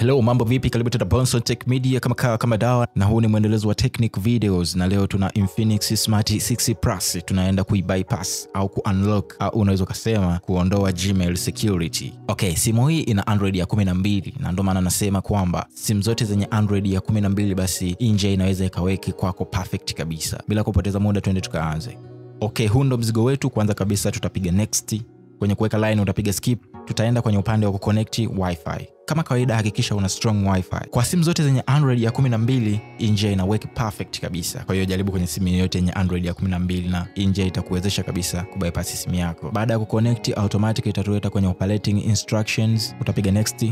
Hello, mambo vipi? Karibu tena Bonson Tech Media kama kawa kama dawa, na huu ni mwendelezo wa Technic Videos, na leo tuna Infinix Smart 6 Plus. Tunaenda kuibypass au kuunlock au unaweza ukasema kuondoa Gmail security. Okay, simu hii ina Android ya 12 na ndio maana nasema kwamba simu zote zenye Android ya 12 basi nje inaweza ikaweki kwako perfect kabisa. Bila kupoteza muda, tuende tukaanze. Okay, huu ndo mzigo wetu. Kwanza kabisa tutapiga next. Kwenye kuweka line utapiga skip. Tutaenda kwenye upande wa kuconnect wifi. Kama kawaida, hakikisha una strong wifi. Kwa simu zote zenye Android ya 12 inje ina work perfect kabisa. Kwa hiyo jaribu kwenye simu yoyote yenye Android ya 12 na inje itakuwezesha kabisa kubypass simu yako. Baada ya kuconnect, automatic itatuleta kwenye operating instructions. Utapiga next.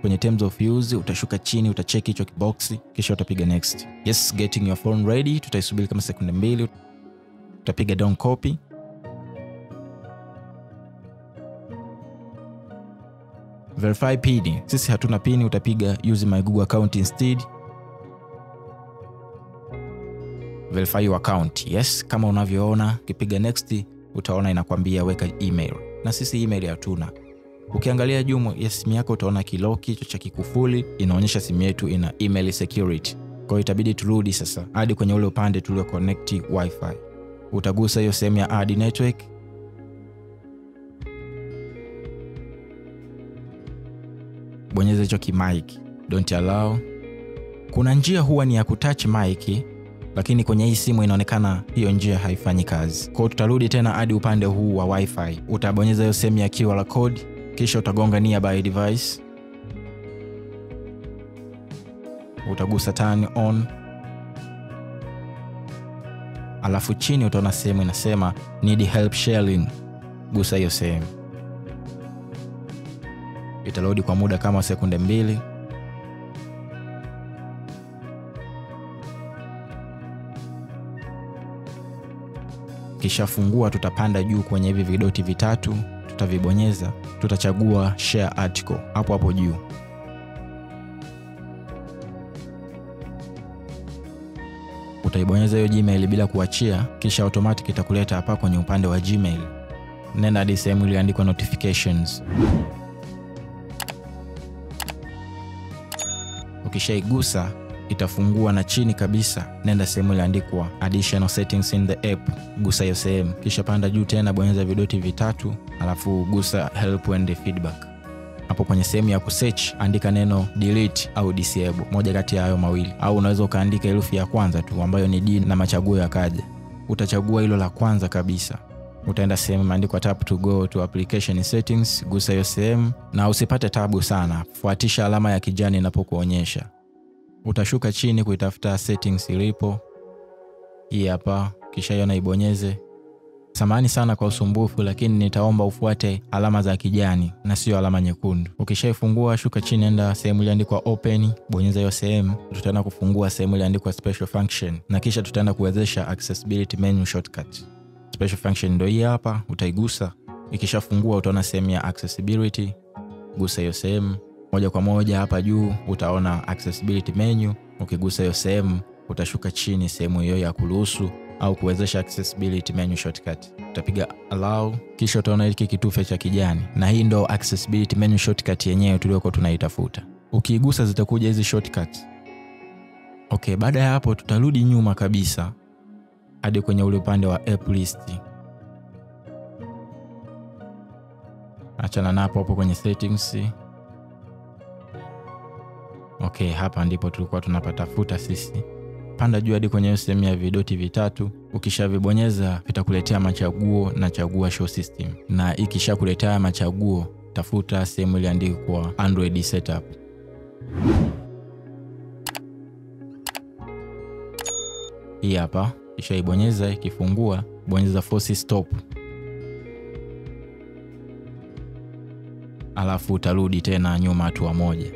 Kwenye terms of use utashuka chini, utacheki hicho kibox, kisha utapiga next. Yes, getting your phone ready. Tutaisubiri kama sekunde mbili. Utapiga down copy verify pin. Sisi hatuna pin, utapiga use my Google account instead. Verify your account. Yes, kama unavyoona ukipiga next utaona inakwambia weka email, na sisi email hatuna. Ukiangalia juu ya simu yako utaona kiloki hicho cha kikufuli, inaonyesha simu yetu ina email security. Kwa hiyo itabidi turudi sasa hadi kwenye ule upande tulio connect wifi. Utagusa hiyo sehemu ya add network bonyeza hicho kimic don't allow. Kuna njia huwa ni ya kutouch mic, lakini kwenye hii simu inaonekana hiyo njia haifanyi kazi. Kwa tutarudi tena hadi upande huu wa wifi, utabonyeza hiyo sehemu ya la code, kisha utagonga nearby device, utagusa turn on, alafu chini utaona sehemu inasema need help sharing. Gusa hiyo sehemu itarudi kwa muda kama sekunde mbili. Kisha fungua, tutapanda juu kwenye hivi vidoti vitatu, tutavibonyeza, tutachagua share article hapo hapo juu. Utaibonyeza hiyo Gmail bila kuachia, kisha automatic itakuleta hapa kwenye upande wa Gmail. Nenda hadi sehemu iliyoandikwa notifications. Ukishaigusa itafungua na chini kabisa. Nenda sehemu iliandikwa additional settings in the app, gusa hiyo sehemu, kisha panda juu tena, bonyeza vidoti vitatu, alafu gusa help and feedback. Hapo kwenye sehemu ya kusearch andika neno delete au disable, moja kati ya hayo mawili, au unaweza ukaandika herufi ya kwanza tu ambayo ni D na machaguo yakaja. Utachagua hilo la kwanza kabisa utaenda sehemu imeandikwa tap to go to application settings, gusa hiyo sehemu na usipate tabu sana, fuatisha alama ya kijani inapokuonyesha. Utashuka chini kuitafuta settings ilipo, hii hapa, kisha hiyo naibonyeze. Samahani sana kwa usumbufu, lakini nitaomba ufuate alama za kijani na sio alama nyekundu. Ukishaifungua shuka chini, enda sehemu iliandikwa open, bonyeza hiyo sehemu. Tutaenda kufungua sehemu iliandikwa special function na kisha tutaenda kuwezesha accessibility menu shortcut. Special function hii hapa, utaigusa. Ikishafungua utaona sehemu ya accessibility, gusa hiyo sehemu moja kwa moja. Hapa juu utaona accessibility menu. Ukigusa hiyo sehemu utashuka chini sehemu hiyo ya kuruhusu au kuwezesha accessibility menu shortcut, utapiga allow, kisha utaona hiki kitufe cha kijani, na hii ndo accessibility menu shortcut yenyewe tuliokuwa tunaitafuta. Ukiigusa zitakuja hizi shortcut. Okay, baada ya hapo tutarudi nyuma kabisa hadi kwenye ule upande wa app list. Achana napo hapo kwenye settings. Okay, hapa ndipo tulikuwa tunapatafuta sisi. Panda juu hadi kwenye sehemu ya vidoti vitatu. Ukishavibonyeza vitakuletea machaguo na chagua show system, na ikishakuletea machaguo tafuta sehemu iliandikwa Android setup. Hii hapa kisha ibonyeza. Ikifungua bonyeza force stop, alafu utarudi tena nyuma hatua moja,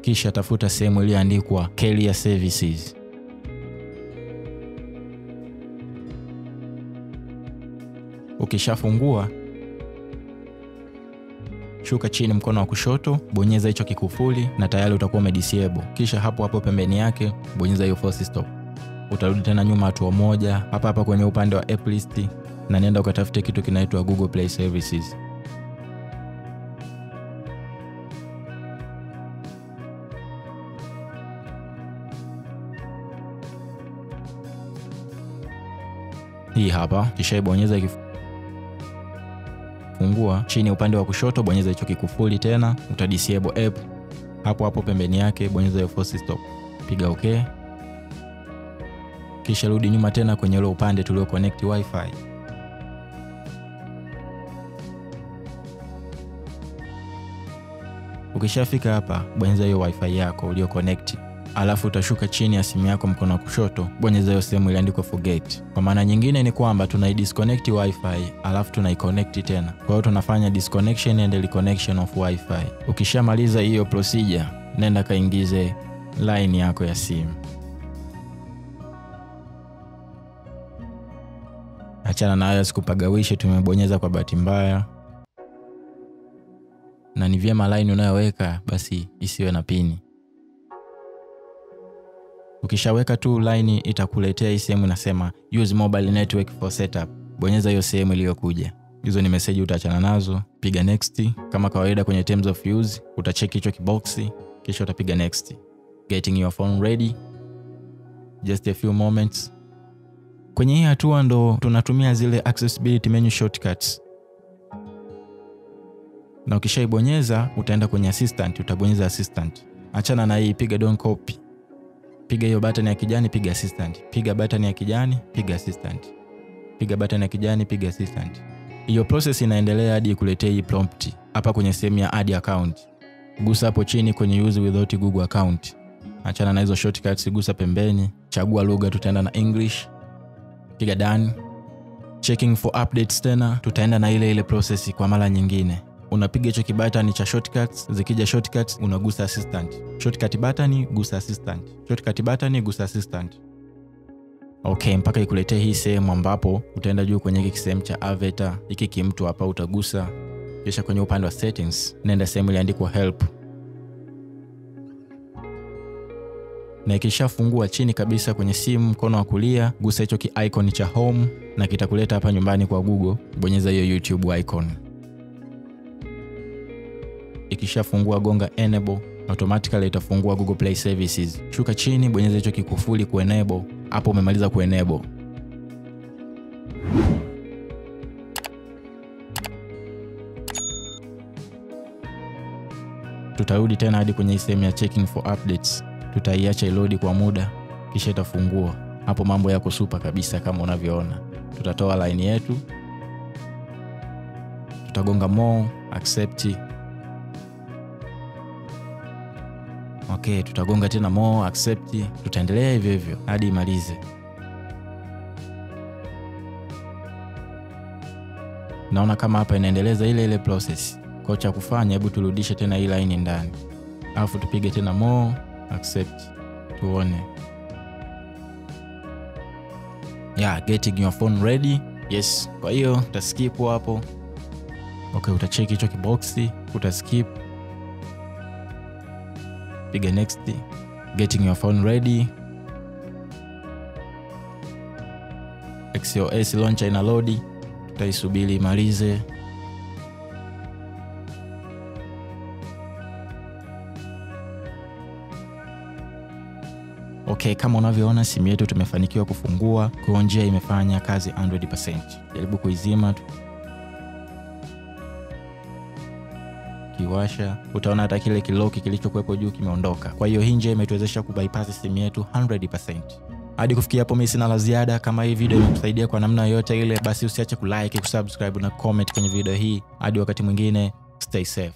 kisha tafuta sehemu iliyoandikwa carrier services. Ukishafungua shuka chini mkono wa kushoto, bonyeza hicho kikufuli na tayari utakuwa umedisable. Kisha hapo hapo pembeni yake bonyeza hiyo force stop utarudi tena nyuma hatua moja hapa hapa kwenye upande wa app list na nenda ukatafute kitu kinaitwa Google Play Services. Hii hapa, kisha ibonyeza ikifungua chini upande wa kushoto, bonyeza hicho kikufuli tena, uta disable app. Hapo hapo pembeni yake bonyeza force stop, piga okay kisha rudi nyuma tena kwenye ule upande tulio connect wifi. Ukishafika hapa, bonyeza hiyo wifi yako ulio connect alafu utashuka chini ya simu yako mkono wa kushoto, bonyeza hiyo sehemu iliandikwa forget. Kwa maana nyingine ni kwamba tunaidisconnect wifi alafu tunaiconnect tena, kwa hiyo tunafanya disconnection and reconnection of wifi. Ukishamaliza hiyo procedure, nenda kaingize line yako ya simu. Achana na haya, sikupagawishe, tumebonyeza kwa bahati mbaya, na ni vyema line unayoweka basi isiwe na pini. Ukishaweka tu line itakuletea hii sehemu inasema use mobile network for setup. Bonyeza hiyo sehemu iliyokuja. Hizo ni meseji utaachana nazo, piga next. Kama kawaida kwenye terms of use utacheki hicho kiboksi, kisha utapiga next. Getting your phone ready, just a few moments. Kwenye hii hatua ndo tunatumia zile accessibility menu shortcuts, na ukishaibonyeza utaenda kwenye assistant, utabonyeza assistant. Achana na hii, piga don't copy piga hiyo button ya kijani, piga assistant. Piga button ya kijani, piga assistant. Piga button ya kijani, piga assistant. Hiyo process inaendelea hadi ikuletee hii prompt hapa kwenye sehemu ya add account. Gusa hapo chini kwenye use without Google account. Achana na hizo shortcuts, gusa pembeni, chagua lugha, tutaenda na English. Piga dan Checking for updates tena, tutaenda na ile ile process kwa mara nyingine. Unapiga hicho kibatani cha shortcuts. Zikija shortcuts unagusa assistant, shortcut button gusa assistant, shortcut button gusa assistant. Okay, mpaka ikuletee hii sehemu ambapo utaenda juu kwenye hiki kisehemu cha avatar. Hiki kimtu hapa utagusa, kisha kwenye upande wa settings nenda sehemu iliandikwa help, na ikishafungua chini kabisa kwenye simu mkono wa kulia gusa hicho ki icon cha home na kitakuleta hapa nyumbani kwa Google. Bonyeza hiyo YouTube icon Ikishafungua gonga enable, automatically itafungua Google Play Services. Shuka chini, bonyeza hicho kikufuli ku enable. Hapo umemaliza ku enable. Tutarudi tena hadi kwenye sehemu ya checking for updates, tutaiacha ilodi kwa muda, kisha itafungua. Hapo mambo yako supa kabisa kama unavyoona. Tutatoa laini yetu, tutagonga mo accept Okay, tutagonga tena mo accept, tutaendelea hivyo hivyo hadi imalize. Naona kama hapa inaendeleza ile ile process. Kwa cha kufanya, hebu turudishe tena hii laini ndani, alafu tupige tena more accept, tuone yeah, getting your phone ready. Yes, kwa hiyo utaskip hapo. Okay, utacheki hicho kiboksi, utaskip piga next, getting your phone ready. XOS launcher ina lodi tutaisubiri imalize. Okay, kama unavyoona simu yetu tumefanikiwa kufungua, kwa njia imefanya kazi 100%. Jaribu kuizima tu. kiwasha utaona hata kile kiloki kilichokuwepo juu kimeondoka. Kwa hiyo hii njia imetuwezesha kubypass simu yetu 100%. Hadi kufikia hapo, mimi sina la ziada. Kama hii video imekusaidia kwa namna yoyote ile, basi usiache kulike, kusubscribe na comment kwenye video hii. Hadi wakati mwingine, stay safe.